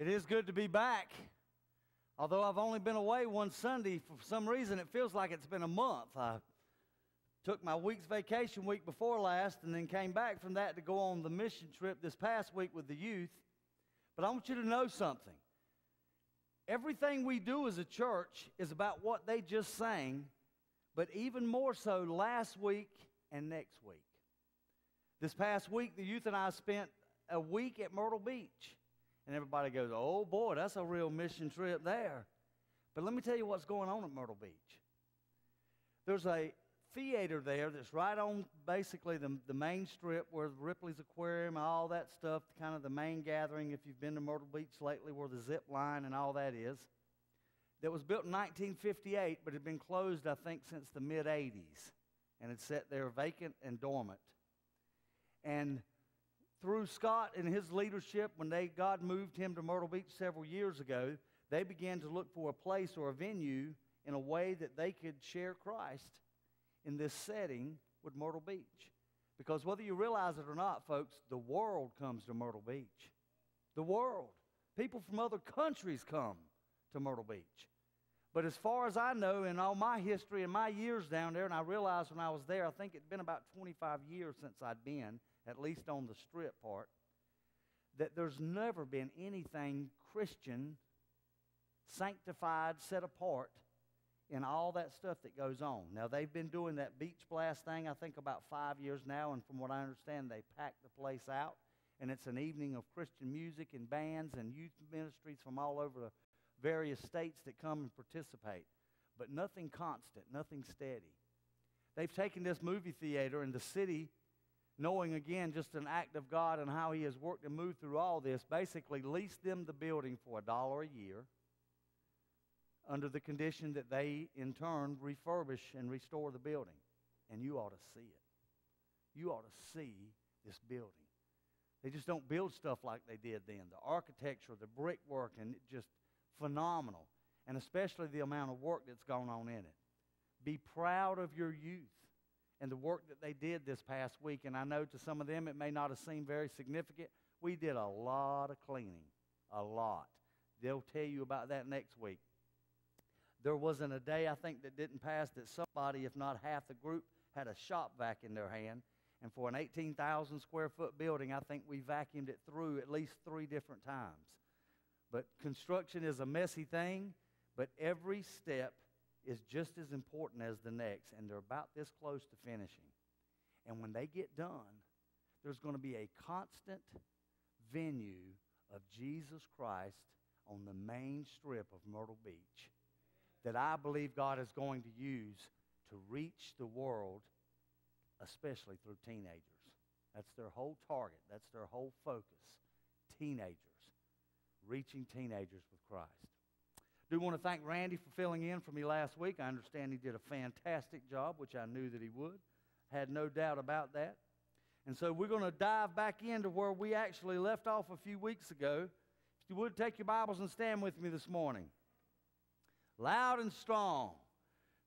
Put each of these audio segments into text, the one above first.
It is good to be back. Although I've only been away one Sunday, for some reason it feels like it's been a month. I took my week's vacation week before last and then came back from that to go on the mission trip this past week with the youth. But I want you to know something. Everything we do as a church is about what they just sang, but even more so last week and next week. This past week, the youth and I spent a week at Myrtle Beach. And everybody goes, oh boy, that's a real mission trip there. But let me tell you what's going on at Myrtle Beach. There's a theater there that's right on basically the, the main strip where Ripley's Aquarium and all that stuff, kind of the main gathering, if you've been to Myrtle Beach lately, where the zip line and all that is. That was built in 1958, but had been closed, I think, since the mid 80s and had sat there vacant and dormant. And through Scott and his leadership, when they, God moved him to Myrtle Beach several years ago, they began to look for a place or a venue in a way that they could share Christ in this setting with Myrtle Beach. Because whether you realize it or not, folks, the world comes to Myrtle Beach. The world. People from other countries come to Myrtle Beach. But as far as I know, in all my history and my years down there, and I realized when I was there, I think it'd been about 25 years since I'd been at least on the strip part, that there's never been anything Christian, sanctified, set apart in all that stuff that goes on. Now, they've been doing that beach blast thing, I think, about five years now, and from what I understand, they packed the place out. And it's an evening of Christian music and bands and youth ministries from all over the various states that come and participate. But nothing constant, nothing steady. They've taken this movie theater in the city knowing again just an act of God and how He has worked and moved through all this, basically leased them the building for a dollar a year under the condition that they, in turn, refurbish and restore the building. And you ought to see it. You ought to see this building. They just don't build stuff like they did then. The architecture, the brickwork, and just phenomenal. And especially the amount of work that's gone on in it. Be proud of your youth and the work that they did this past week. And I know to some of them it may not have seemed very significant. We did a lot of cleaning, a lot. They'll tell you about that next week. There wasn't a day, I think, that didn't pass that somebody, if not half the group, had a shop vac in their hand. And for an 18,000 square foot building, I think we vacuumed it through at least three different times. But construction is a messy thing, but every step is just as important as the next, and they're about this close to finishing. And when they get done, there's going to be a constant venue of Jesus Christ on the main strip of Myrtle Beach that I believe God is going to use to reach the world, especially through teenagers. That's their whole target, that's their whole focus. Teenagers, reaching teenagers with Christ do want to thank Randy for filling in for me last week. I understand he did a fantastic job, which I knew that he would. Had no doubt about that. And so we're going to dive back into where we actually left off a few weeks ago. If you would take your Bibles and stand with me this morning. Loud and strong.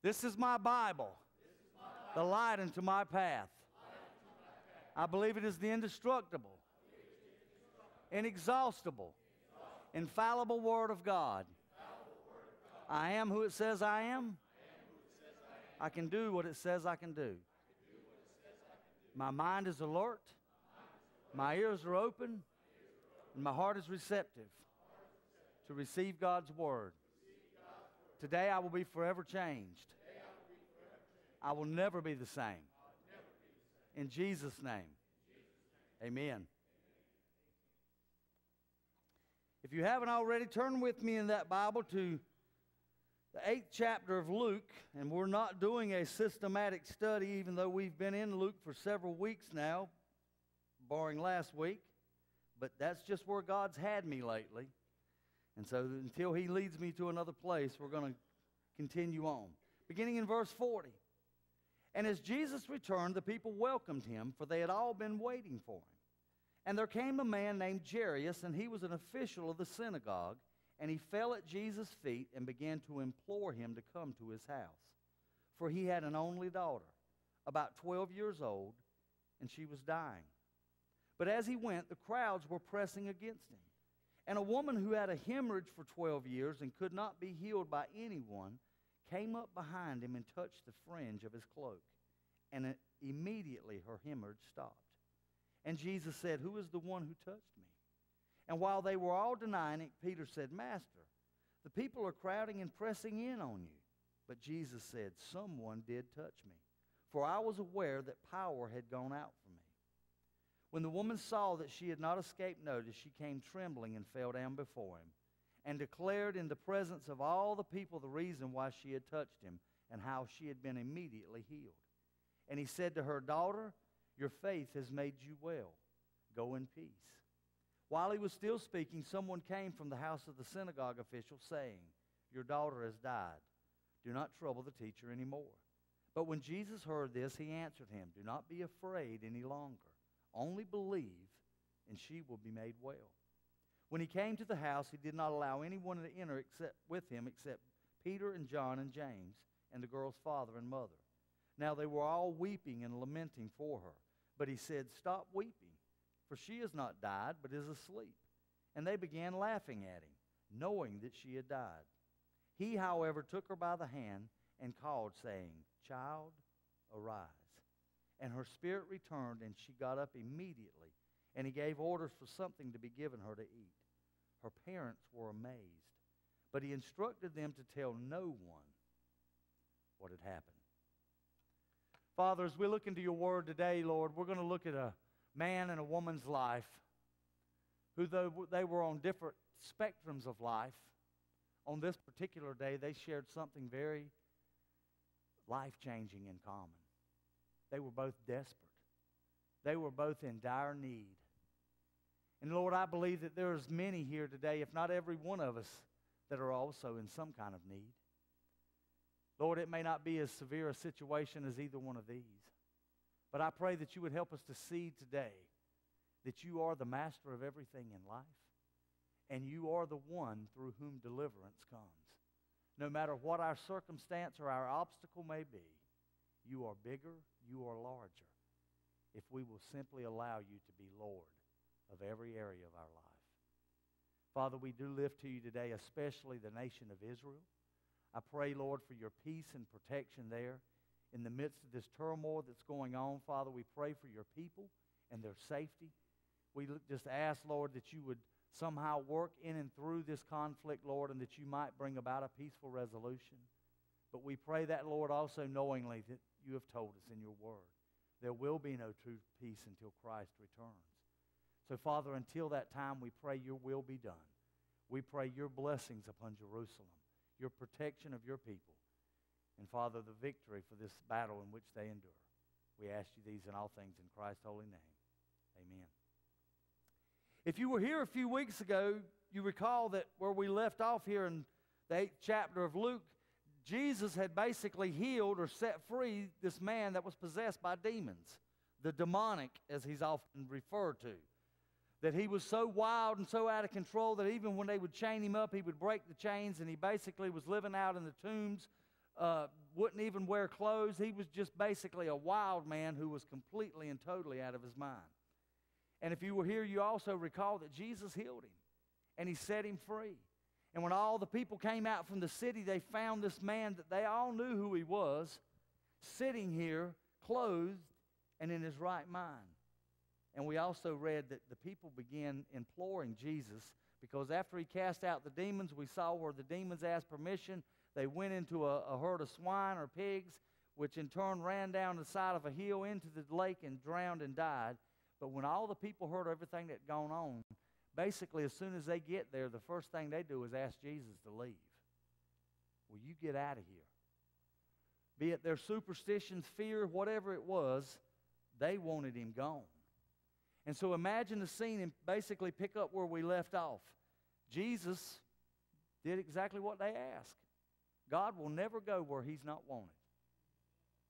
This is my Bible, is my Bible. the light unto my path. Unto my path. I believe it is the indestructible, inexhaustible, infallible Word of God I am who it says I am. I can do what it says I can do. My mind is alert. My ears are open. And my heart is receptive to receive God's word. Today I will be forever changed. I will never be the same. In Jesus' name. Amen. If you haven't already, turn with me in that Bible to the eighth chapter of Luke, and we're not doing a systematic study, even though we've been in Luke for several weeks now, barring last week. But that's just where God's had me lately. And so until He leads me to another place, we're going to continue on. Beginning in verse 40. And as Jesus returned, the people welcomed him, for they had all been waiting for him. And there came a man named Jairus, and he was an official of the synagogue and he fell at Jesus' feet and began to implore him to come to his house. For he had an only daughter, about 12 years old, and she was dying. But as he went, the crowds were pressing against him. And a woman who had a hemorrhage for 12 years and could not be healed by anyone came up behind him and touched the fringe of his cloak. And immediately her hemorrhage stopped. And Jesus said, Who is the one who touched me? And while they were all denying it, Peter said, Master, the people are crowding and pressing in on you. But Jesus said, Someone did touch me, for I was aware that power had gone out from me. When the woman saw that she had not escaped notice, she came trembling and fell down before him, and declared in the presence of all the people the reason why she had touched him and how she had been immediately healed. And he said to her, Daughter, your faith has made you well. Go in peace. While he was still speaking, someone came from the house of the synagogue official, saying, Your daughter has died. Do not trouble the teacher anymore. But when Jesus heard this, he answered him, Do not be afraid any longer. Only believe, and she will be made well. When he came to the house, he did not allow anyone to enter except with him except Peter and John and James and the girl's father and mother. Now they were all weeping and lamenting for her. But he said, Stop weeping, for she has not died, but is asleep. And they began laughing at him, knowing that she had died. He, however, took her by the hand and called, saying, Child, arise. And her spirit returned, and she got up immediately. And he gave orders for something to be given her to eat. Her parents were amazed, but he instructed them to tell no one what had happened. Father, as we look into your word today, Lord, we're going to look at a man and a woman's life who, though they were on different spectrums of life, on this particular day, they shared something very life changing in common. They were both desperate, they were both in dire need. And Lord, I believe that there's many here today, if not every one of us, that are also in some kind of need. Lord, it may not be as severe a situation as either one of these. But I pray that you would help us to see today that you are the master of everything in life, and you are the one through whom deliverance comes. No matter what our circumstance or our obstacle may be, you are bigger, you are larger, if we will simply allow you to be Lord of every area of our life. Father, we do lift to you today, especially the nation of Israel. I pray, Lord, for your peace and protection there in the midst of this turmoil that's going on. Father, we pray for your people and their safety. We just ask, Lord, that you would somehow work in and through this conflict, Lord, and that you might bring about a peaceful resolution. But we pray that, Lord, also knowingly that you have told us in your word there will be no true peace until Christ returns. So, Father, until that time, we pray your will be done. We pray your blessings upon Jerusalem your protection of your people, and Father, the victory for this battle in which they endure. We ask you these in all things in Christ's holy name. Amen. If you were here a few weeks ago, you recall that where we left off here in the eighth chapter of Luke, Jesus had basically healed or set free this man that was possessed by demons, the demonic, as he's often referred to that he was so wild and so out of control that even when they would chain him up, he would break the chains, and he basically was living out in the tombs, uh, wouldn't even wear clothes. He was just basically a wild man who was completely and totally out of his mind. And if you were here, you also recall that Jesus healed him and he set him free. And when all the people came out from the city, they found this man that they all knew who he was, sitting here, clothed and in his right mind. And we also read that the people began imploring Jesus because after he cast out the demons, we saw where the demons asked permission. They went into a, a herd of swine or pigs, which in turn ran down the side of a hill into the lake and drowned and died. But when all the people heard everything that had gone on, basically, as soon as they get there, the first thing they do is ask Jesus to leave. Will you get out of here? Be it their superstitions, fear, whatever it was, they wanted him gone. And so imagine the scene and basically pick up where we left off. Jesus did exactly what they asked. God will never go where he's not wanted.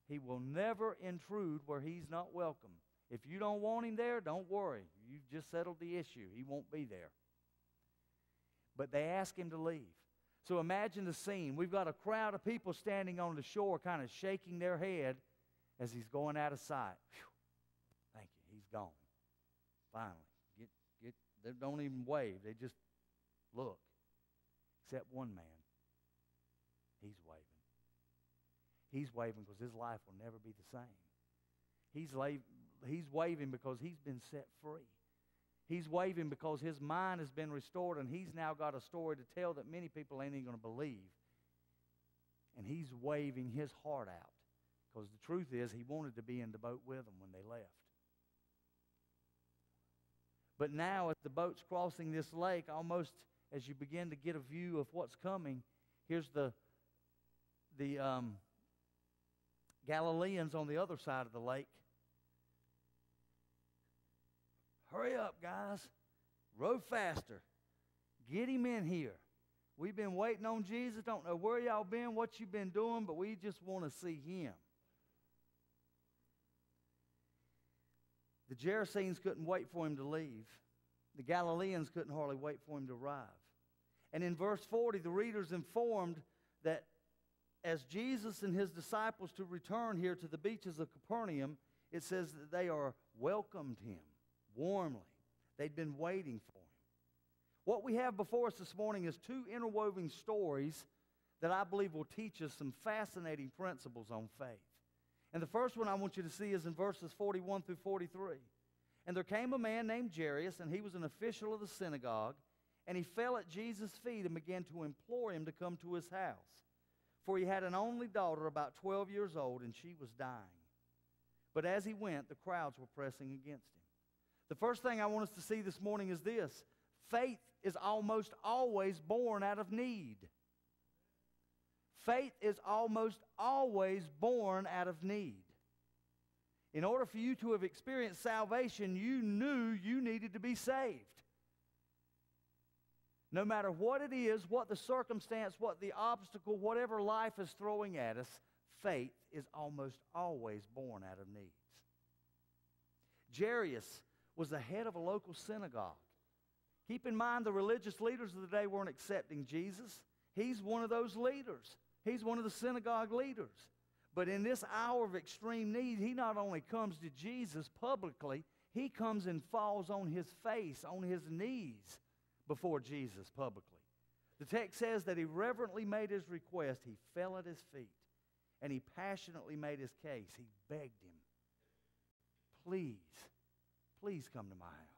He will never intrude where he's not welcome. If you don't want him there, don't worry. You've just settled the issue. He won't be there. But they ask him to leave. So imagine the scene. We've got a crowd of people standing on the shore, kind of shaking their head as he's going out of sight. Whew. Thank you. He's gone. Finally. Get, get, they don't even wave. They just Look, except one man. He's waving. He's waving because his life will never be the same. He's, la- he's waving because he's been set free. He's waving because his mind has been restored and he's now got a story to tell that many people ain't even going to believe. And he's waving his heart out because the truth is he wanted to be in the boat with them when they left. But now, as the boat's crossing this lake, almost as you begin to get a view of what's coming, here's the, the um, Galileans on the other side of the lake. Hurry up, guys. Row faster. Get him in here. We've been waiting on Jesus. Don't know where y'all been, what you've been doing, but we just want to see him. The Gerasenes couldn't wait for him to leave. The Galileans couldn't hardly wait for him to arrive. And in verse 40, the readers informed that as Jesus and his disciples to return here to the beaches of Capernaum, it says that they are welcomed him warmly. They'd been waiting for him. What we have before us this morning is two interwoven stories that I believe will teach us some fascinating principles on faith. And the first one I want you to see is in verses 41 through 43. And there came a man named Jairus, and he was an official of the synagogue, and he fell at Jesus' feet and began to implore him to come to his house. For he had an only daughter about 12 years old, and she was dying. But as he went, the crowds were pressing against him. The first thing I want us to see this morning is this faith is almost always born out of need. Faith is almost always born out of need. In order for you to have experienced salvation, you knew you needed to be saved. No matter what it is, what the circumstance, what the obstacle, whatever life is throwing at us, faith is almost always born out of needs. Jairus was the head of a local synagogue. Keep in mind, the religious leaders of the day weren't accepting Jesus. He's one of those leaders. He's one of the synagogue leaders. But in this hour of extreme need, he not only comes to Jesus publicly, he comes and falls on his face, on his knees before Jesus publicly. The text says that he reverently made his request. He fell at his feet and he passionately made his case. He begged him, Please, please come to my house.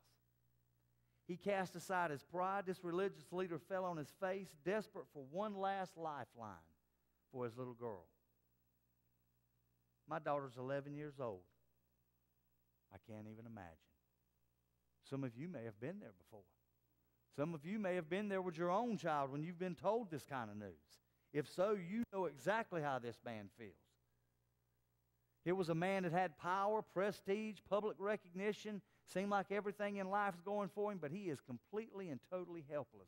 He cast aside his pride. This religious leader fell on his face, desperate for one last lifeline for his little girl. My daughter's 11 years old. I can't even imagine. Some of you may have been there before. Some of you may have been there with your own child when you've been told this kind of news. If so, you know exactly how this man feels. It was a man that had power, prestige, public recognition, seemed like everything in life is going for him, but he is completely and totally helpless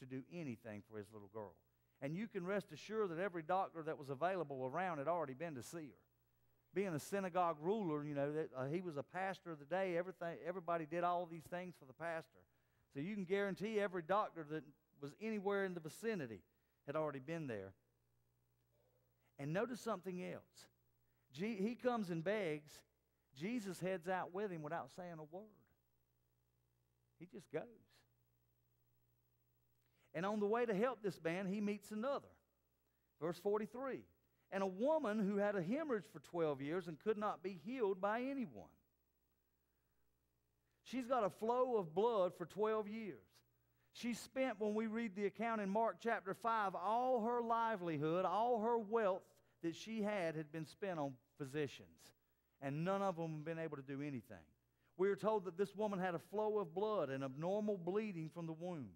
to do anything for his little girl. And you can rest assured that every doctor that was available around had already been to see her. Being a synagogue ruler, you know, that, uh, he was a pastor of the day. Everything, everybody did all these things for the pastor. So you can guarantee every doctor that was anywhere in the vicinity had already been there. And notice something else. G- he comes and begs. Jesus heads out with him without saying a word. He just goes. And on the way to help this man, he meets another. Verse 43 And a woman who had a hemorrhage for 12 years and could not be healed by anyone. She's got a flow of blood for 12 years. She spent, when we read the account in Mark chapter 5, all her livelihood, all her wealth that she had had been spent on physicians, and none of them had been able to do anything. We are told that this woman had a flow of blood and abnormal bleeding from the womb.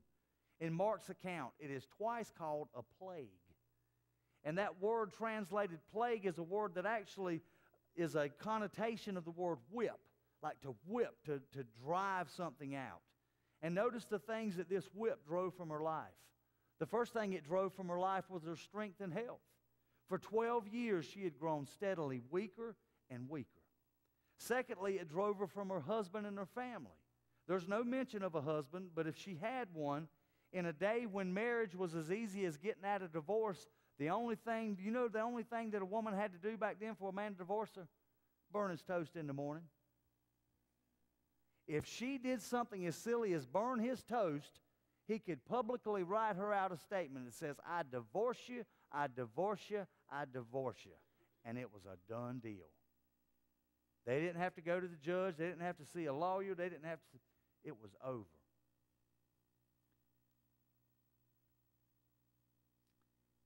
In Mark's account, it is twice called a plague. And that word translated plague is a word that actually is a connotation of the word whip, like to whip, to, to drive something out. And notice the things that this whip drove from her life. The first thing it drove from her life was her strength and health. For 12 years, she had grown steadily weaker and weaker. Secondly, it drove her from her husband and her family. There's no mention of a husband, but if she had one, in a day when marriage was as easy as getting out of divorce, the only thing, you know, the only thing that a woman had to do back then for a man to divorce her? Burn his toast in the morning. If she did something as silly as burn his toast, he could publicly write her out a statement that says, I divorce you, I divorce you, I divorce you. And it was a done deal. They didn't have to go to the judge, they didn't have to see a lawyer, they didn't have to. It was over.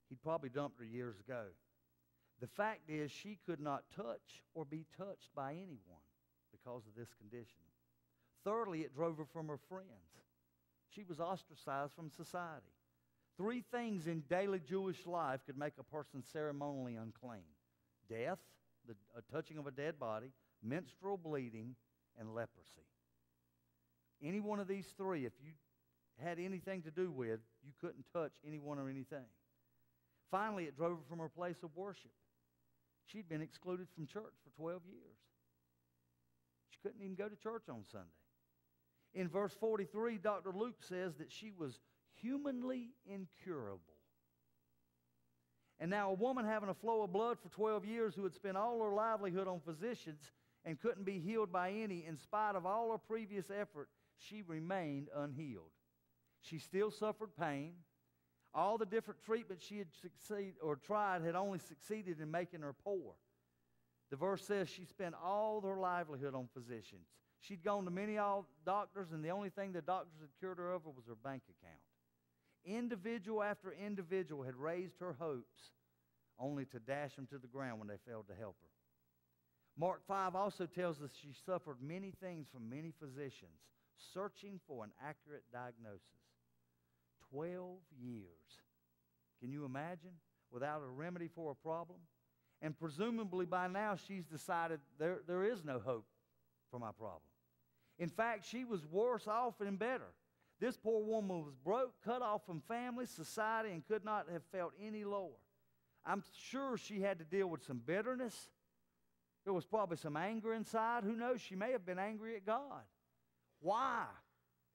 He'd probably dumped her years ago. The fact is, she could not touch or be touched by anyone because of this condition. Thirdly, it drove her from her friends. She was ostracized from society. Three things in daily Jewish life could make a person ceremonially unclean death, the touching of a dead body, menstrual bleeding, and leprosy. Any one of these three, if you had anything to do with, you couldn't touch anyone or anything. Finally, it drove her from her place of worship. She'd been excluded from church for 12 years. She couldn't even go to church on Sunday. In verse 43, Dr. Luke says that she was humanly incurable. And now, a woman having a flow of blood for 12 years who had spent all her livelihood on physicians and couldn't be healed by any, in spite of all her previous effort, she remained unhealed. She still suffered pain. All the different treatments she had succeed, or tried had only succeeded in making her poor. The verse says she spent all her livelihood on physicians. She'd gone to many doctors, and the only thing the doctors had cured her of was her bank account. Individual after individual had raised her hopes, only to dash them to the ground when they failed to help her. Mark 5 also tells us she suffered many things from many physicians, searching for an accurate diagnosis. 12 years. Can you imagine? Without a remedy for a problem? And presumably by now she's decided there, there is no hope for my problem. In fact, she was worse off and better. This poor woman was broke, cut off from family, society, and could not have felt any lower. I'm sure she had to deal with some bitterness. There was probably some anger inside. Who knows? She may have been angry at God. Why?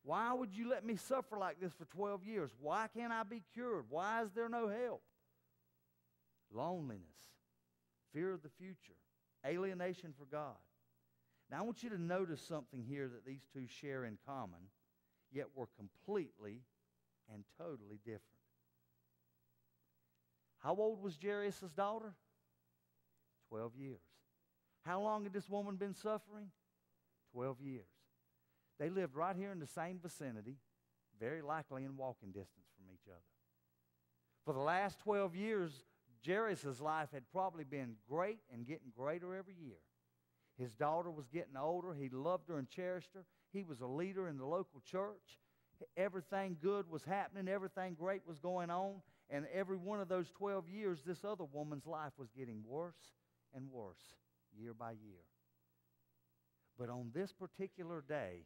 Why would you let me suffer like this for 12 years? Why can't I be cured? Why is there no help? Loneliness, fear of the future, alienation for God. Now, I want you to notice something here that these two share in common, yet were completely and totally different. How old was Jairus' daughter? 12 years. How long had this woman been suffering? 12 years. They lived right here in the same vicinity, very likely in walking distance from each other. For the last 12 years, Jairus' life had probably been great and getting greater every year. His daughter was getting older. He loved her and cherished her. He was a leader in the local church. Everything good was happening, everything great was going on. And every one of those 12 years, this other woman's life was getting worse and worse year by year. But on this particular day,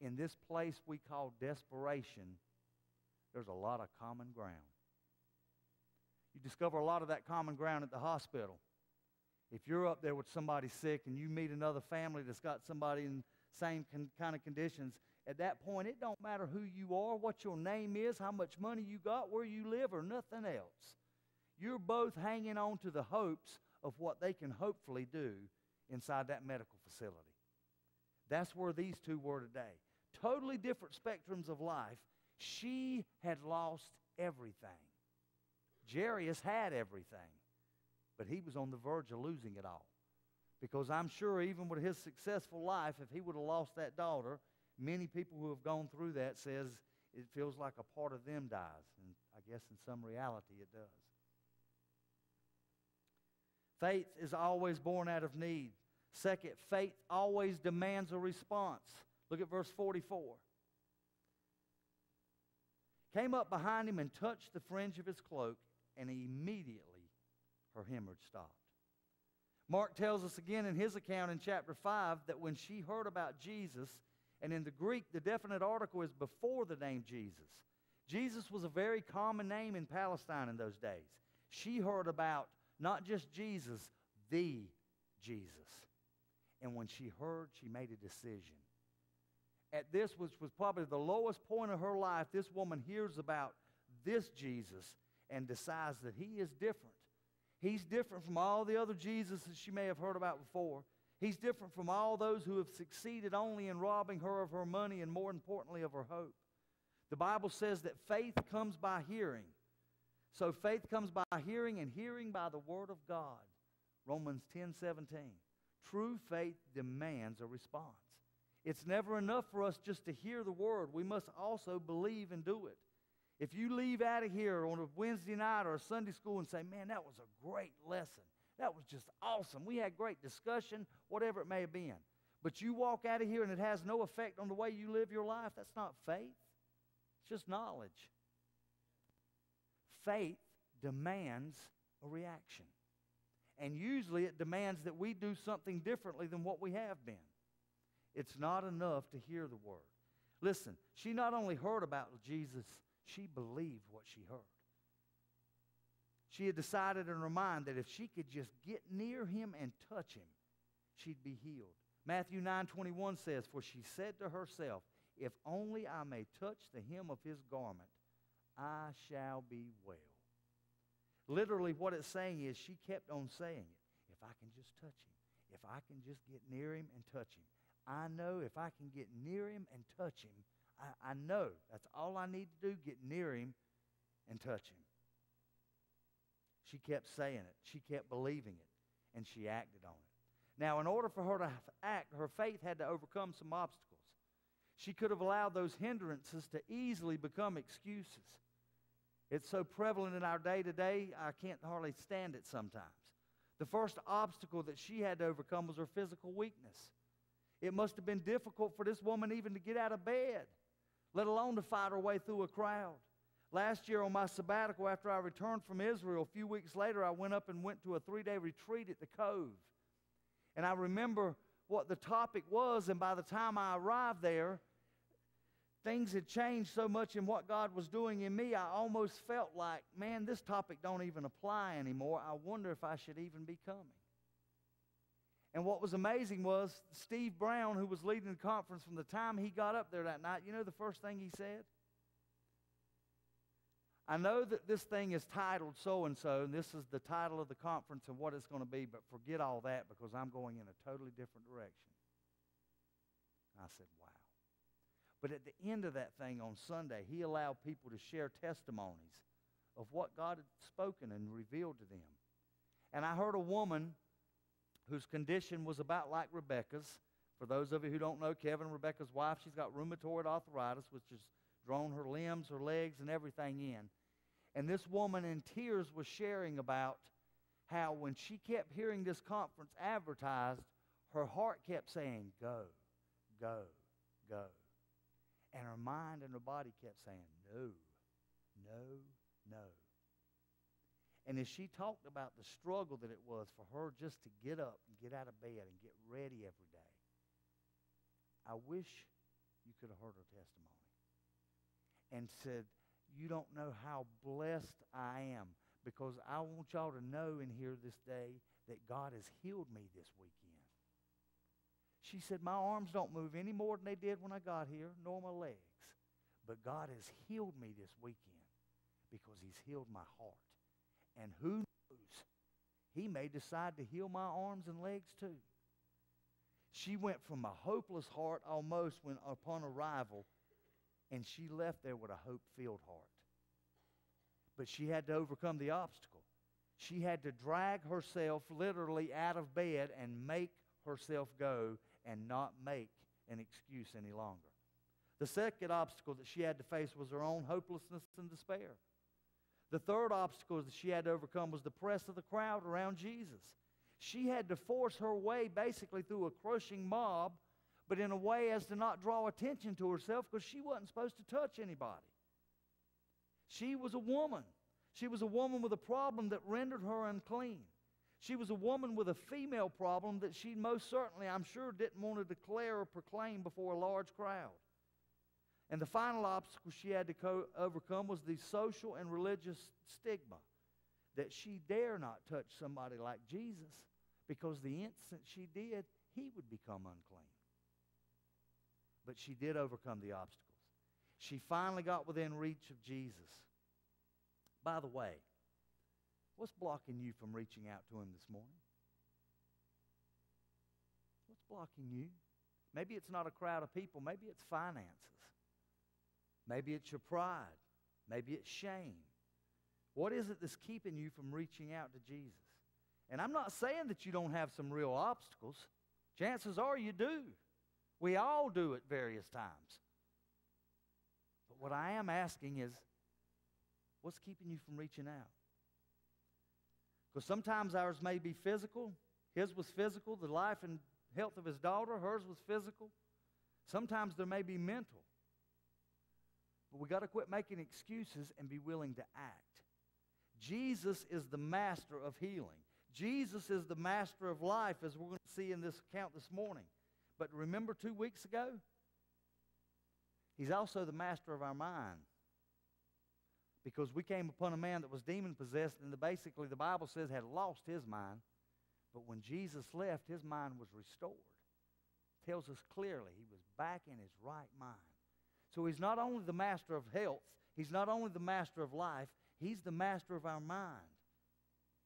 in this place we call desperation, there's a lot of common ground. You discover a lot of that common ground at the hospital. If you're up there with somebody sick and you meet another family that's got somebody in same con- kind of conditions, at that point it don't matter who you are, what your name is, how much money you got, where you live, or nothing else. You're both hanging on to the hopes of what they can hopefully do inside that medical facility. That's where these two were today. Totally different spectrums of life. She had lost everything. Jairus had everything, but he was on the verge of losing it all. Because I'm sure, even with his successful life, if he would have lost that daughter, many people who have gone through that says it feels like a part of them dies. And I guess in some reality it does. Faith is always born out of need. Second, faith always demands a response. Look at verse 44. Came up behind him and touched the fringe of his cloak, and he immediately her hemorrhage stopped. Mark tells us again in his account in chapter 5 that when she heard about Jesus, and in the Greek, the definite article is before the name Jesus. Jesus was a very common name in Palestine in those days. She heard about not just Jesus, the Jesus. And when she heard, she made a decision. At this, which was probably the lowest point of her life, this woman hears about this Jesus and decides that he is different. He's different from all the other Jesus that she may have heard about before. He's different from all those who have succeeded only in robbing her of her money and, more importantly, of her hope. The Bible says that faith comes by hearing. So faith comes by hearing, and hearing by the Word of God. Romans 10 17. True faith demands a response. It's never enough for us just to hear the Word, we must also believe and do it. If you leave out of here on a Wednesday night or a Sunday school and say, man, that was a great lesson, that was just awesome, we had great discussion, whatever it may have been, but you walk out of here and it has no effect on the way you live your life, that's not faith. It's just knowledge. Faith demands a reaction. And usually it demands that we do something differently than what we have been. It's not enough to hear the word. Listen, she not only heard about Jesus, she believed what she heard. She had decided in her mind that if she could just get near him and touch him, she'd be healed. Matthew 9:21 says, "For she said to herself, if only I may touch the hem of his garment, I shall be well." Literally what it's saying is she kept on saying it. If I can just touch him, if I can just get near him and touch him, I know if I can get near him and touch him, I, I know that's all I need to do get near him and touch him. She kept saying it, she kept believing it, and she acted on it. Now, in order for her to act, her faith had to overcome some obstacles. She could have allowed those hindrances to easily become excuses. It's so prevalent in our day to day, I can't hardly stand it sometimes. The first obstacle that she had to overcome was her physical weakness. It must have been difficult for this woman even to get out of bed, let alone to fight her way through a crowd. Last year on my sabbatical, after I returned from Israel, a few weeks later, I went up and went to a three day retreat at the Cove. And I remember what the topic was, and by the time I arrived there, things had changed so much in what God was doing in me, I almost felt like, man, this topic don't even apply anymore. I wonder if I should even be coming. And what was amazing was Steve Brown, who was leading the conference from the time he got up there that night, you know the first thing he said? I know that this thing is titled so and so, and this is the title of the conference and what it's going to be, but forget all that because I'm going in a totally different direction. I said, wow. But at the end of that thing on Sunday, he allowed people to share testimonies of what God had spoken and revealed to them. And I heard a woman whose condition was about like Rebecca's. For those of you who don't know, Kevin, Rebecca's wife, she's got rheumatoid arthritis, which has drawn her limbs, her legs, and everything in. And this woman in tears was sharing about how when she kept hearing this conference advertised, her heart kept saying, Go, go, go. And her mind and her body kept saying, no, no, no. And as she talked about the struggle that it was for her just to get up and get out of bed and get ready every day, I wish you could have heard her testimony and said, You don't know how blessed I am because I want y'all to know in here this day that God has healed me this weekend. She said, My arms don't move any more than they did when I got here, nor my legs. But God has healed me this weekend because He's healed my heart. And who knows? He may decide to heal my arms and legs too. She went from a hopeless heart almost when upon arrival, and she left there with a hope filled heart. But she had to overcome the obstacle. She had to drag herself literally out of bed and make herself go and not make an excuse any longer. The second obstacle that she had to face was her own hopelessness and despair. The third obstacle that she had to overcome was the press of the crowd around Jesus. She had to force her way basically through a crushing mob, but in a way as to not draw attention to herself because she wasn't supposed to touch anybody. She was a woman. She was a woman with a problem that rendered her unclean. She was a woman with a female problem that she most certainly, I'm sure, didn't want to declare or proclaim before a large crowd. And the final obstacle she had to co- overcome was the social and religious stigma that she dare not touch somebody like Jesus because the instant she did, he would become unclean. But she did overcome the obstacles. She finally got within reach of Jesus. By the way, What's blocking you from reaching out to him this morning? What's blocking you? Maybe it's not a crowd of people, maybe it's finances. Maybe it's your pride. Maybe it's shame. What is it that's keeping you from reaching out to Jesus? And I'm not saying that you don't have some real obstacles. Chances are you do. We all do at various times. But what I am asking is what's keeping you from reaching out? Because sometimes ours may be physical. His was physical, the life and health of his daughter, hers was physical. Sometimes there may be mental. But we got to quit making excuses and be willing to act. Jesus is the master of healing. Jesus is the master of life, as we're going to see in this account this morning. But remember two weeks ago? He's also the master of our mind. Because we came upon a man that was demon possessed, and the, basically the Bible says had lost his mind. But when Jesus left, his mind was restored. It tells us clearly he was back in his right mind. So he's not only the master of health, he's not only the master of life, he's the master of our mind.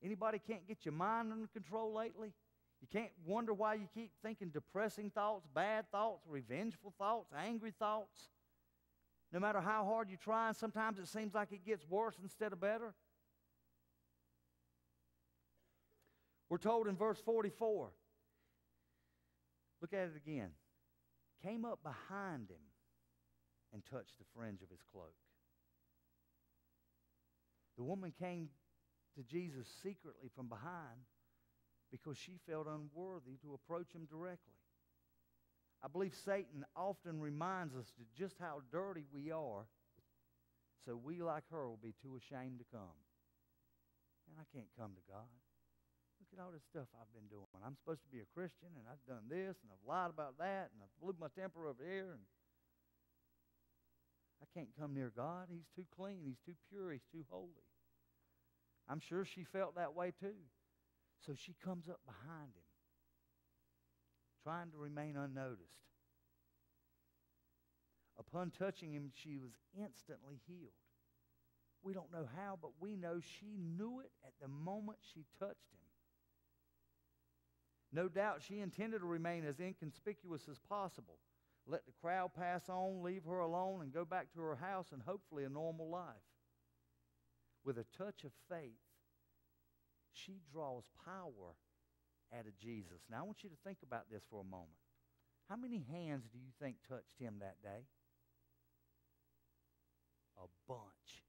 Anybody can't get your mind under control lately? You can't wonder why you keep thinking depressing thoughts, bad thoughts, revengeful thoughts, angry thoughts. No matter how hard you try, and sometimes it seems like it gets worse instead of better. We're told in verse 44, look at it again, came up behind him and touched the fringe of his cloak. The woman came to Jesus secretly from behind because she felt unworthy to approach him directly. I believe Satan often reminds us just how dirty we are, so we, like her, will be too ashamed to come. And I can't come to God. Look at all this stuff I've been doing. I'm supposed to be a Christian, and I've done this, and I've lied about that, and I've blew my temper over here, and I can't come near God. He's too clean. He's too pure. He's too holy. I'm sure she felt that way too. So she comes up behind him trying to remain unnoticed. Upon touching him, she was instantly healed. We don't know how, but we know she knew it at the moment she touched him. No doubt she intended to remain as inconspicuous as possible. Let the crowd pass on, leave her alone, and go back to her house and hopefully a normal life. With a touch of faith, she draws power out of Jesus. Now, I want you to think about this for a moment. How many hands do you think touched him that day? A bunch.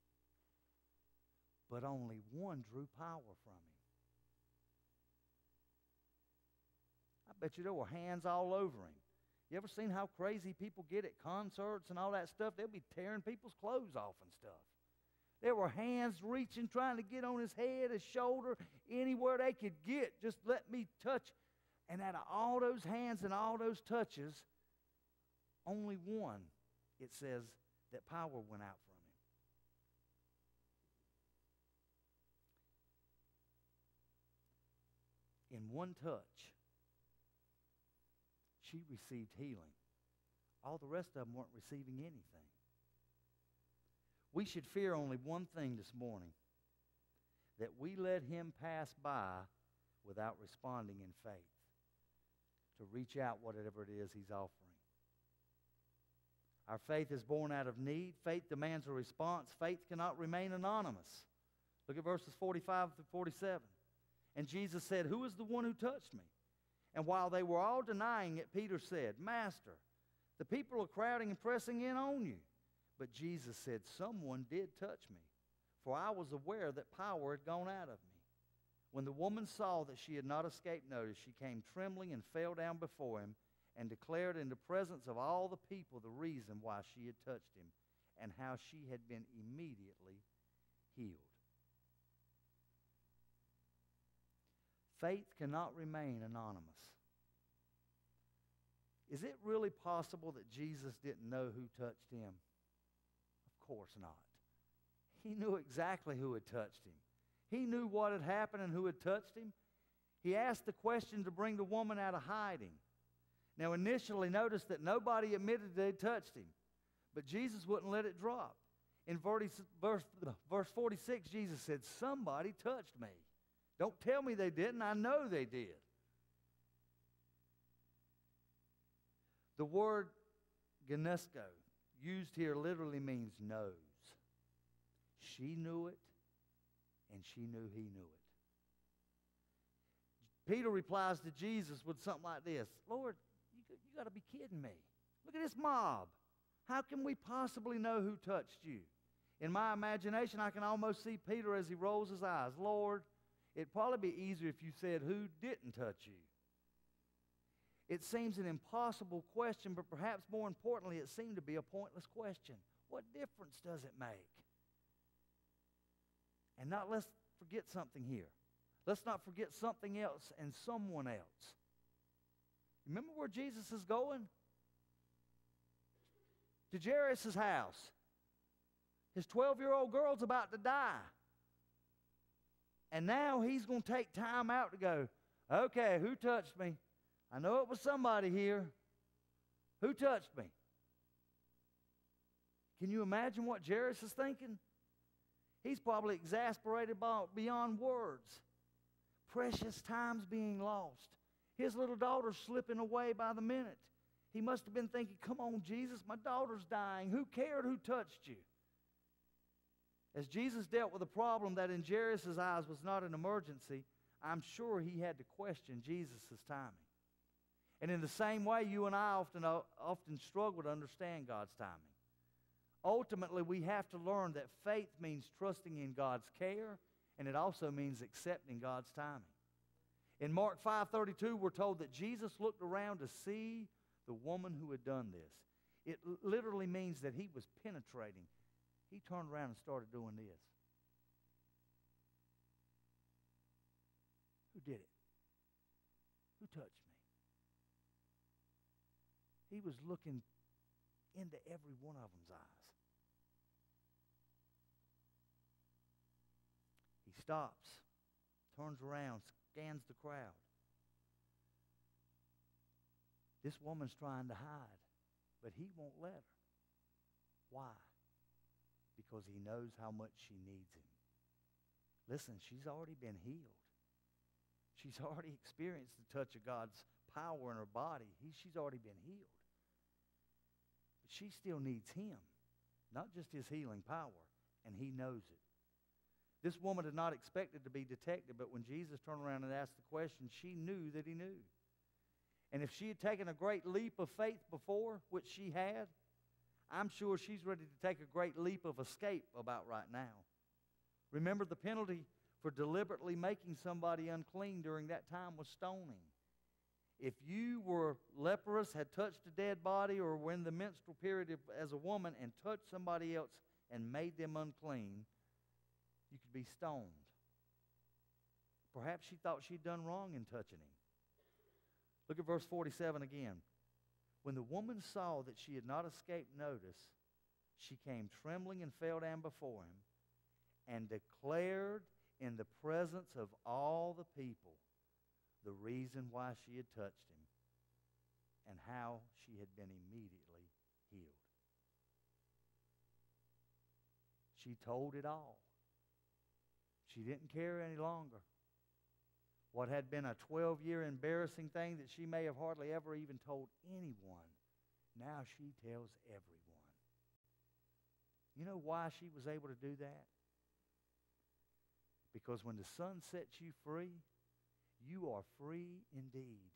But only one drew power from him. I bet you there were hands all over him. You ever seen how crazy people get at concerts and all that stuff? They'll be tearing people's clothes off and stuff. There were hands reaching, trying to get on his head, his shoulder, anywhere they could get. Just let me touch. And out of all those hands and all those touches, only one, it says, that power went out from him. In one touch, she received healing. All the rest of them weren't receiving anything. We should fear only one thing this morning that we let him pass by without responding in faith to reach out whatever it is he's offering. Our faith is born out of need. Faith demands a response. Faith cannot remain anonymous. Look at verses 45 through 47. And Jesus said, Who is the one who touched me? And while they were all denying it, Peter said, Master, the people are crowding and pressing in on you. But Jesus said, Someone did touch me, for I was aware that power had gone out of me. When the woman saw that she had not escaped notice, she came trembling and fell down before him and declared in the presence of all the people the reason why she had touched him and how she had been immediately healed. Faith cannot remain anonymous. Is it really possible that Jesus didn't know who touched him? Of course not. He knew exactly who had touched him. He knew what had happened and who had touched him. He asked the question to bring the woman out of hiding. Now, initially, notice that nobody admitted they touched him, but Jesus wouldn't let it drop. In verse, verse 46, Jesus said, Somebody touched me. Don't tell me they didn't. I know they did. The word gnosko used here literally means knows. She knew it, and she knew he knew it. Peter replies to Jesus with something like this Lord, you, you got to be kidding me. Look at this mob. How can we possibly know who touched you? In my imagination, I can almost see Peter as he rolls his eyes. Lord, it'd probably be easier if you said, Who didn't touch you? It seems an impossible question, but perhaps more importantly, it seemed to be a pointless question. What difference does it make? And not let's forget something here. Let's not forget something else and someone else. Remember where Jesus is going? To Jairus' house. His 12 year old girl's about to die. And now he's going to take time out to go, okay, who touched me? I know it was somebody here. Who touched me? Can you imagine what Jairus is thinking? He's probably exasperated beyond words. Precious times being lost. His little daughter's slipping away by the minute. He must have been thinking, Come on, Jesus, my daughter's dying. Who cared who touched you? As Jesus dealt with a problem that in Jairus' eyes was not an emergency, I'm sure he had to question Jesus' timing. And in the same way, you and I often, uh, often struggle to understand God's timing. Ultimately, we have to learn that faith means trusting in God's care, and it also means accepting God's timing. In Mark 5:32, we're told that Jesus looked around to see the woman who had done this. It literally means that he was penetrating. He turned around and started doing this. Who did it? Who touched me? He was looking into every one of them's eyes. He stops, turns around, scans the crowd. This woman's trying to hide, but he won't let her. Why? Because he knows how much she needs him. Listen, she's already been healed. She's already experienced the touch of God's power in her body. He, she's already been healed. But she still needs him, not just his healing power, and he knows it. This woman had not expected to be detected, but when Jesus turned around and asked the question, she knew that he knew. And if she had taken a great leap of faith before, which she had, I'm sure she's ready to take a great leap of escape about right now. Remember, the penalty for deliberately making somebody unclean during that time was stoning. If you were leprous, had touched a dead body, or were in the menstrual period as a woman and touched somebody else and made them unclean, you could be stoned. Perhaps she thought she'd done wrong in touching him. Look at verse 47 again. When the woman saw that she had not escaped notice, she came trembling and fell down before him and declared in the presence of all the people the reason why she had touched him and how she had been immediately healed. She told it all. She didn't care any longer. What had been a 12 year embarrassing thing that she may have hardly ever even told anyone, now she tells everyone. You know why she was able to do that? Because when the son sets you free, you are free indeed.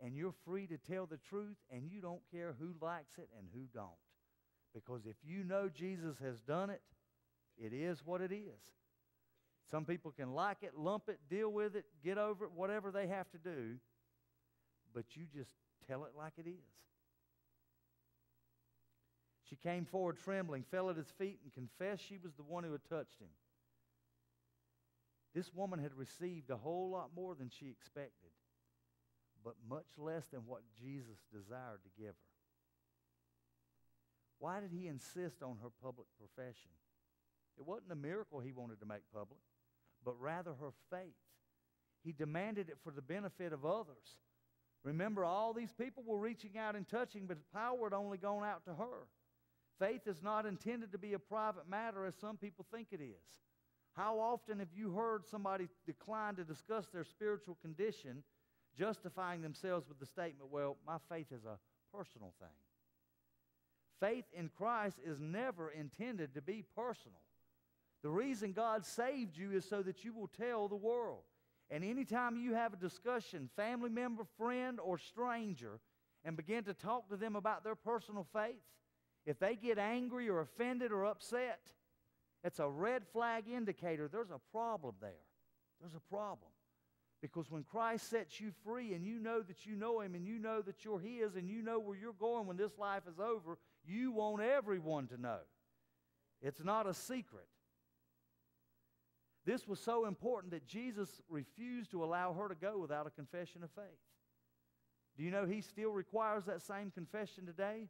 And you're free to tell the truth, and you don't care who likes it and who don't. Because if you know Jesus has done it, it is what it is. Some people can like it, lump it, deal with it, get over it, whatever they have to do. But you just tell it like it is. She came forward trembling, fell at his feet, and confessed she was the one who had touched him. This woman had received a whole lot more than she expected, but much less than what Jesus desired to give her. Why did he insist on her public profession? It wasn't a miracle he wanted to make public but rather her faith. He demanded it for the benefit of others. Remember, all these people were reaching out and touching, but the power had only gone out to her. Faith is not intended to be a private matter as some people think it is. How often have you heard somebody decline to discuss their spiritual condition, justifying themselves with the statement, well, my faith is a personal thing? Faith in Christ is never intended to be personal. The reason God saved you is so that you will tell the world. And anytime you have a discussion, family member, friend, or stranger, and begin to talk to them about their personal faith, if they get angry or offended or upset, it's a red flag indicator there's a problem there. There's a problem. Because when Christ sets you free and you know that you know Him and you know that you're His and you know where you're going when this life is over, you want everyone to know. It's not a secret. This was so important that Jesus refused to allow her to go without a confession of faith. Do you know He still requires that same confession today?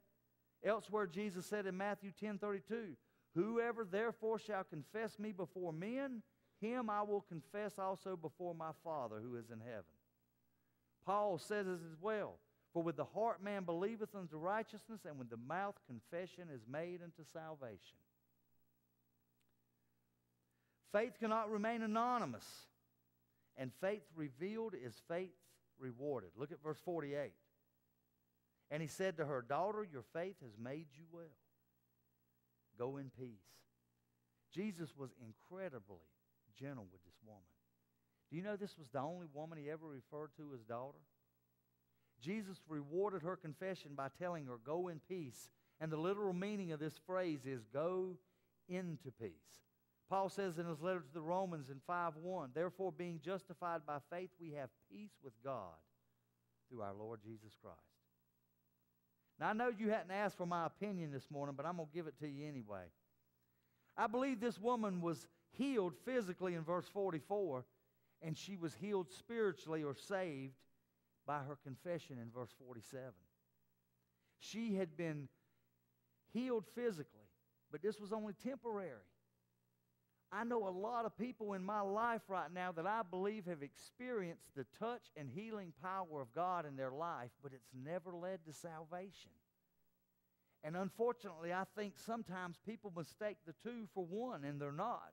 Elsewhere, Jesus said in Matthew 10 32, Whoever therefore shall confess me before men, him I will confess also before my Father who is in heaven. Paul says as well, For with the heart man believeth unto righteousness, and with the mouth confession is made unto salvation. Faith cannot remain anonymous, and faith revealed is faith rewarded. Look at verse 48. And he said to her, Daughter, your faith has made you well. Go in peace. Jesus was incredibly gentle with this woman. Do you know this was the only woman he ever referred to as daughter? Jesus rewarded her confession by telling her, Go in peace. And the literal meaning of this phrase is go into peace. Paul says in his letter to the Romans in 5 1, Therefore, being justified by faith, we have peace with God through our Lord Jesus Christ. Now, I know you hadn't asked for my opinion this morning, but I'm going to give it to you anyway. I believe this woman was healed physically in verse 44, and she was healed spiritually or saved by her confession in verse 47. She had been healed physically, but this was only temporary. I know a lot of people in my life right now that I believe have experienced the touch and healing power of God in their life, but it's never led to salvation. And unfortunately, I think sometimes people mistake the two for one, and they're not.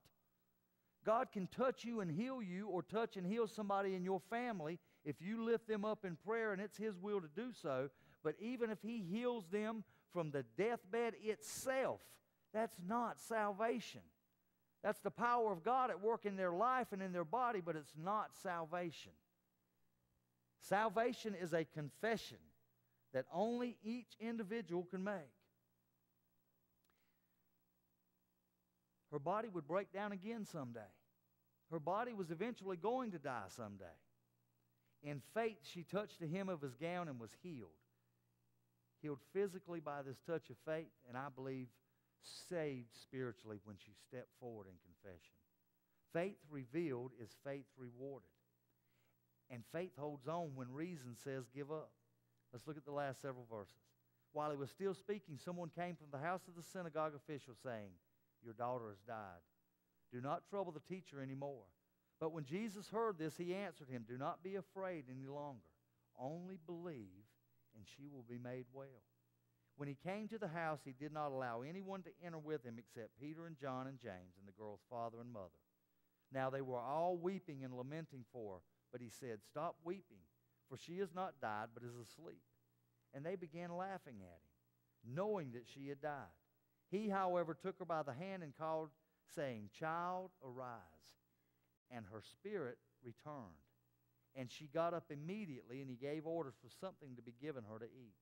God can touch you and heal you, or touch and heal somebody in your family if you lift them up in prayer, and it's His will to do so. But even if He heals them from the deathbed itself, that's not salvation. That's the power of God at work in their life and in their body, but it's not salvation. Salvation is a confession that only each individual can make. Her body would break down again someday. Her body was eventually going to die someday. In faith, she touched the hem of his gown and was healed. Healed physically by this touch of faith, and I believe saved spiritually when she stepped forward in confession. Faith revealed is faith rewarded. And faith holds on when reason says give up. Let's look at the last several verses. While he was still speaking, someone came from the house of the synagogue official saying, Your daughter has died. Do not trouble the teacher anymore. But when Jesus heard this, he answered him, Do not be afraid any longer. Only believe, and she will be made well. When he came to the house, he did not allow anyone to enter with him except Peter and John and James and the girl's father and mother. Now they were all weeping and lamenting for her, but he said, Stop weeping, for she has not died, but is asleep. And they began laughing at him, knowing that she had died. He, however, took her by the hand and called, saying, Child, arise. And her spirit returned. And she got up immediately, and he gave orders for something to be given her to eat.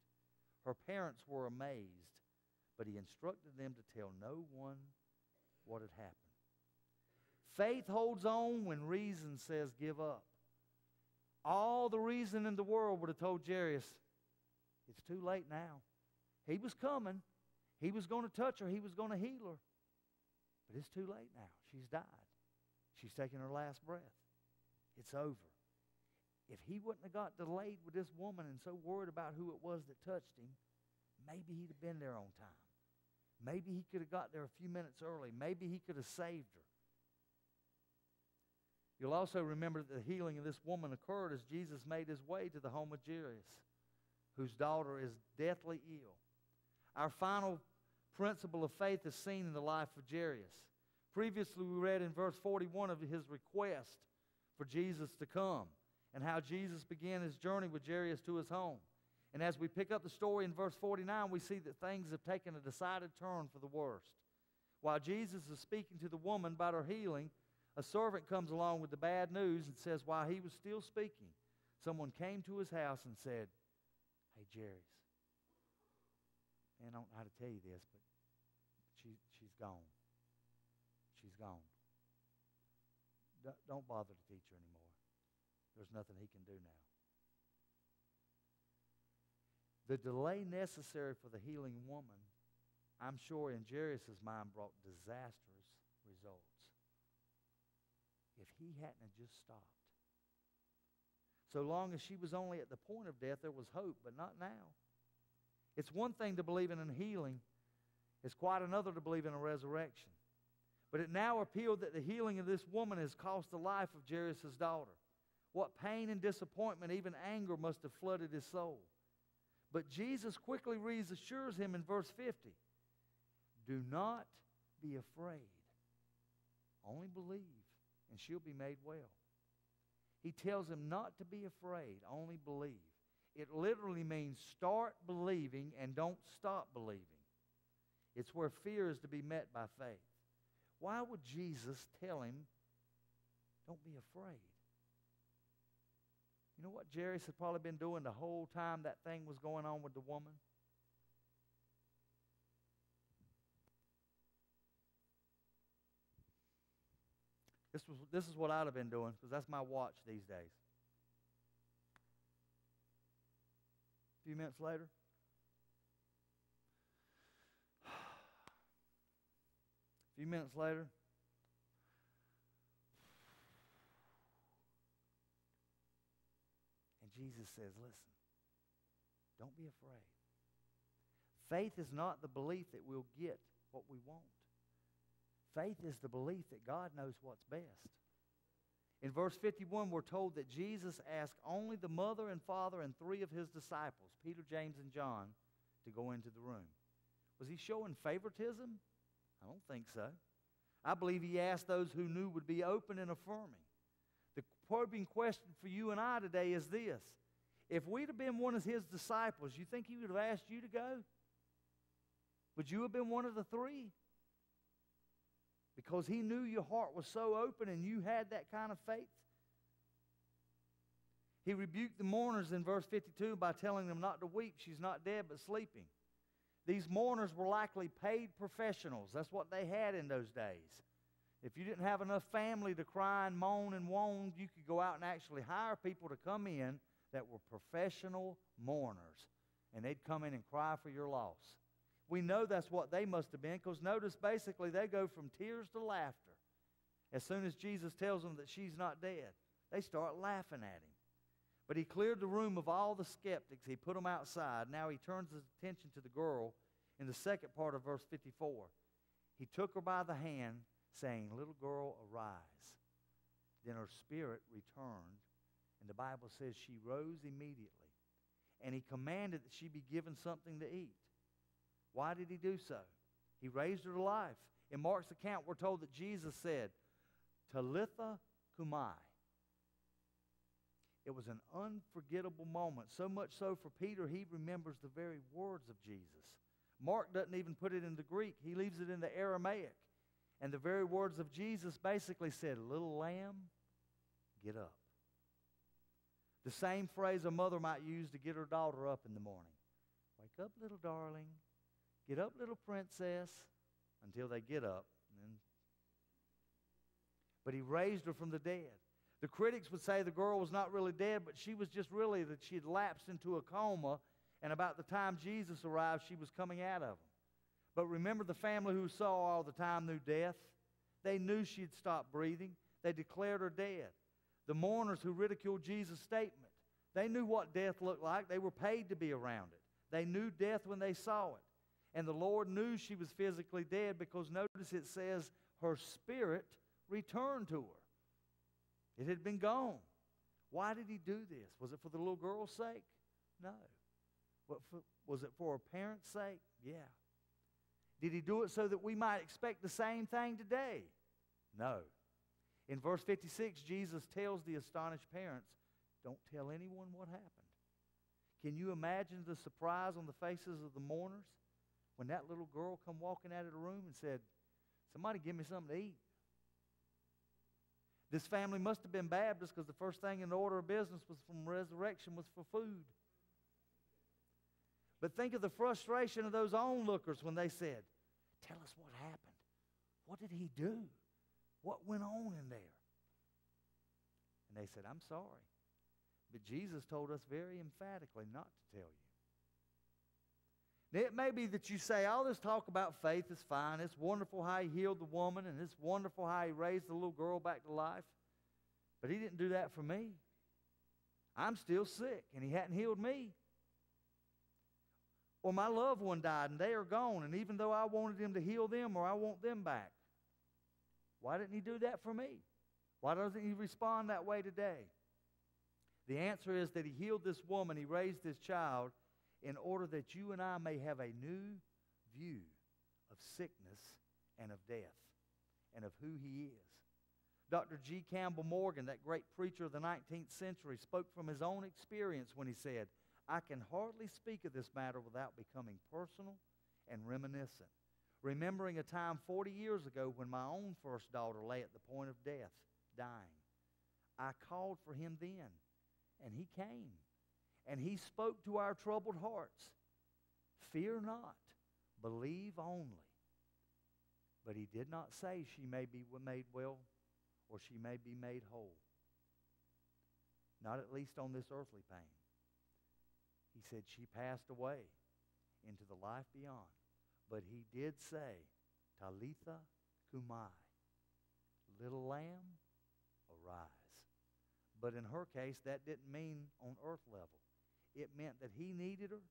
Her parents were amazed, but he instructed them to tell no one what had happened. Faith holds on when reason says give up. All the reason in the world would have told Jairus, it's too late now. He was coming. He was going to touch her. He was going to heal her. But it's too late now. She's died. She's taking her last breath. It's over if he wouldn't have got delayed with this woman and so worried about who it was that touched him, maybe he'd have been there on time. Maybe he could have got there a few minutes early. Maybe he could have saved her. You'll also remember that the healing of this woman occurred as Jesus made his way to the home of Jairus, whose daughter is deathly ill. Our final principle of faith is seen in the life of Jairus. Previously, we read in verse 41 of his request for Jesus to come and how Jesus began his journey with Jairus to his home. And as we pick up the story in verse 49, we see that things have taken a decided turn for the worst. While Jesus is speaking to the woman about her healing, a servant comes along with the bad news and says, while he was still speaking, someone came to his house and said, Hey, Jairus. Man, I don't know how to tell you this, but she, she's gone. She's gone. Don't bother the teacher anymore. There's nothing he can do now. The delay necessary for the healing woman, I'm sure in Jairus' mind, brought disastrous results. If he hadn't just stopped. So long as she was only at the point of death, there was hope, but not now. It's one thing to believe in a healing, it's quite another to believe in a resurrection. But it now appeared that the healing of this woman has cost the life of Jairus' daughter. What pain and disappointment, even anger, must have flooded his soul. But Jesus quickly reassures him in verse 50 Do not be afraid. Only believe, and she'll be made well. He tells him not to be afraid, only believe. It literally means start believing and don't stop believing. It's where fear is to be met by faith. Why would Jesus tell him, don't be afraid? You know what Jairus had probably been doing the whole time that thing was going on with the woman? This, was, this is what I'd have been doing because that's my watch these days. A few minutes later, a few minutes later, Jesus says, listen, don't be afraid. Faith is not the belief that we'll get what we want. Faith is the belief that God knows what's best. In verse 51, we're told that Jesus asked only the mother and father and three of his disciples, Peter, James, and John, to go into the room. Was he showing favoritism? I don't think so. I believe he asked those who knew would be open and affirming probing question for you and I today is this. If we'd have been one of his disciples, you think he would have asked you to go? Would you have been one of the three? Because he knew your heart was so open and you had that kind of faith. He rebuked the mourners in verse 52 by telling them not to weep. She's not dead, but sleeping. These mourners were likely paid professionals. That's what they had in those days. If you didn't have enough family to cry and moan and moan, you could go out and actually hire people to come in that were professional mourners. And they'd come in and cry for your loss. We know that's what they must have been because notice basically they go from tears to laughter. As soon as Jesus tells them that she's not dead, they start laughing at him. But he cleared the room of all the skeptics. He put them outside. Now he turns his attention to the girl in the second part of verse 54. He took her by the hand saying, Little girl, arise. Then her spirit returned, and the Bible says she rose immediately. And he commanded that she be given something to eat. Why did he do so? He raised her to life. In Mark's account, we're told that Jesus said, Talitha cumi. It was an unforgettable moment, so much so for Peter, he remembers the very words of Jesus. Mark doesn't even put it in the Greek, he leaves it in the Aramaic. And the very words of Jesus basically said, Little lamb, get up. The same phrase a mother might use to get her daughter up in the morning. Wake up, little darling. Get up, little princess, until they get up. But he raised her from the dead. The critics would say the girl was not really dead, but she was just really that she had lapsed into a coma, and about the time Jesus arrived, she was coming out of it. But remember the family who saw all the time knew death? They knew she'd stopped breathing. They declared her dead. The mourners who ridiculed Jesus' statement, they knew what death looked like. They were paid to be around it. They knew death when they saw it. And the Lord knew she was physically dead because notice it says her spirit returned to her. It had been gone. Why did he do this? Was it for the little girl's sake? No. Was it for her parents' sake? Yeah. Did he do it so that we might expect the same thing today? No. In verse 56, Jesus tells the astonished parents, Don't tell anyone what happened. Can you imagine the surprise on the faces of the mourners when that little girl come walking out of the room and said, Somebody give me something to eat? This family must have been Baptist because the first thing in the order of business was from resurrection was for food. But think of the frustration of those onlookers when they said, Tell us what happened. What did he do? What went on in there? And they said, I'm sorry. But Jesus told us very emphatically not to tell you. Now, it may be that you say, all this talk about faith is fine. It's wonderful how he healed the woman, and it's wonderful how he raised the little girl back to life. But he didn't do that for me. I'm still sick, and he hadn't healed me. Or my loved one died, and they are gone, and even though I wanted him to heal them or I want them back, why didn't he do that for me? Why doesn't he respond that way today? The answer is that he healed this woman, he raised this child in order that you and I may have a new view of sickness and of death and of who he is. Dr. G. Campbell Morgan, that great preacher of the 19th century, spoke from his own experience when he said, I can hardly speak of this matter without becoming personal and reminiscent, remembering a time 40 years ago when my own first daughter lay at the point of death, dying. I called for him then and he came. And he spoke to our troubled hearts Fear not, believe only. But he did not say she may be made well or she may be made whole. Not at least on this earthly pain. He said she passed away into the life beyond. But he did say, Talitha cumi, little lamb, arise. But in her case, that didn't mean on earth level. It meant that he needed her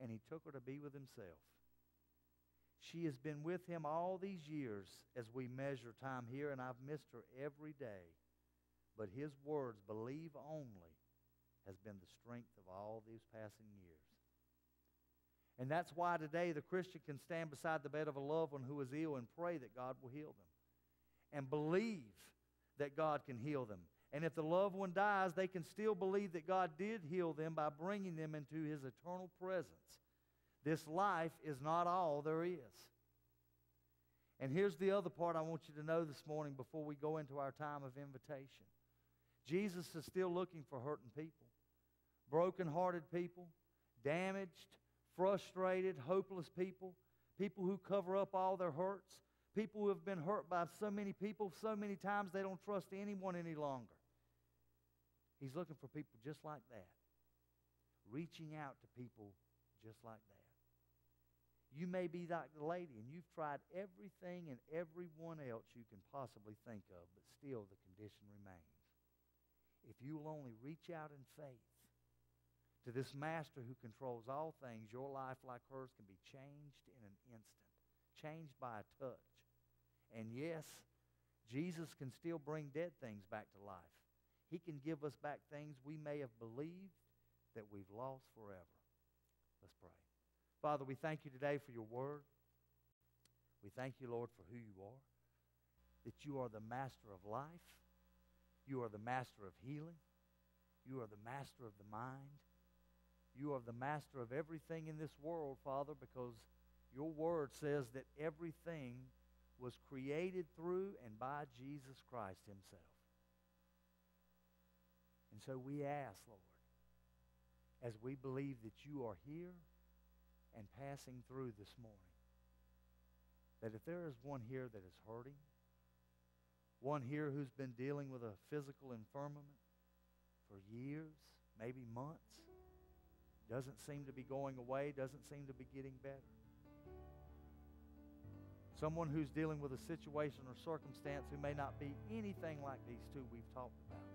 and he took her to be with himself. She has been with him all these years as we measure time here, and I've missed her every day. But his words, believe only, has been the strength of all these passing years. And that's why today the Christian can stand beside the bed of a loved one who is ill and pray that God will heal them. And believe that God can heal them and if the loved one dies, they can still believe that God did heal them by bringing them into his eternal presence. This life is not all there is. And here's the other part I want you to know this morning before we go into our time of invitation Jesus is still looking for hurting people, broken-hearted people, damaged, frustrated, hopeless people, people who cover up all their hurts, people who have been hurt by so many people so many times they don't trust anyone any longer. He's looking for people just like that, reaching out to people just like that. You may be like the lady, and you've tried everything and everyone else you can possibly think of, but still the condition remains. If you will only reach out in faith to this master who controls all things, your life, like hers, can be changed in an instant, changed by a touch. And yes, Jesus can still bring dead things back to life. He can give us back things we may have believed that we've lost forever. Let's pray. Father, we thank you today for your word. We thank you, Lord, for who you are, that you are the master of life. You are the master of healing. You are the master of the mind. You are the master of everything in this world, Father, because your word says that everything was created through and by Jesus Christ himself. And so we ask, Lord, as we believe that you are here and passing through this morning, that if there is one here that is hurting, one here who's been dealing with a physical infirmity for years, maybe months, doesn't seem to be going away, doesn't seem to be getting better. Someone who's dealing with a situation or circumstance who may not be anything like these two we've talked about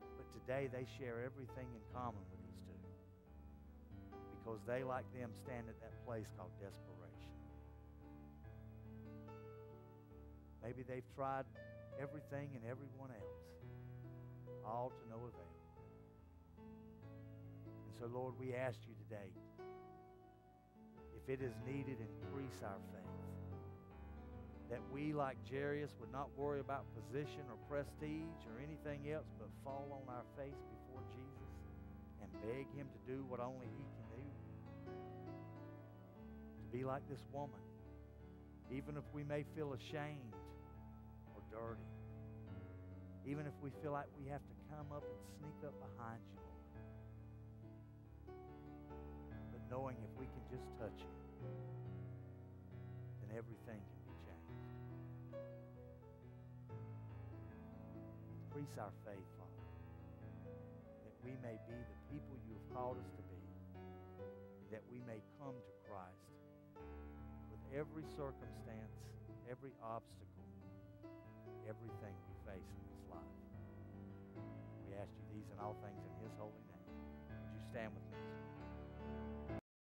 But today they share everything in common with these two because they, like them, stand at that place called desperation. Maybe they've tried everything and everyone else, all to no avail. So, Lord, we ask you today if it is needed, increase our faith that we, like Jairus, would not worry about position or prestige or anything else, but fall on our face before Jesus and beg Him to do what only He can do. To be like this woman, even if we may feel ashamed or dirty, even if we feel like we have to come up and sneak up behind you, knowing if we can just touch Him, then everything can be changed. Increase our faith, Father, that we may be the people you have called us to be, that we may come to Christ with every circumstance, every obstacle, everything we face in this life. We ask you these and all things in His holy name. Would you stand with?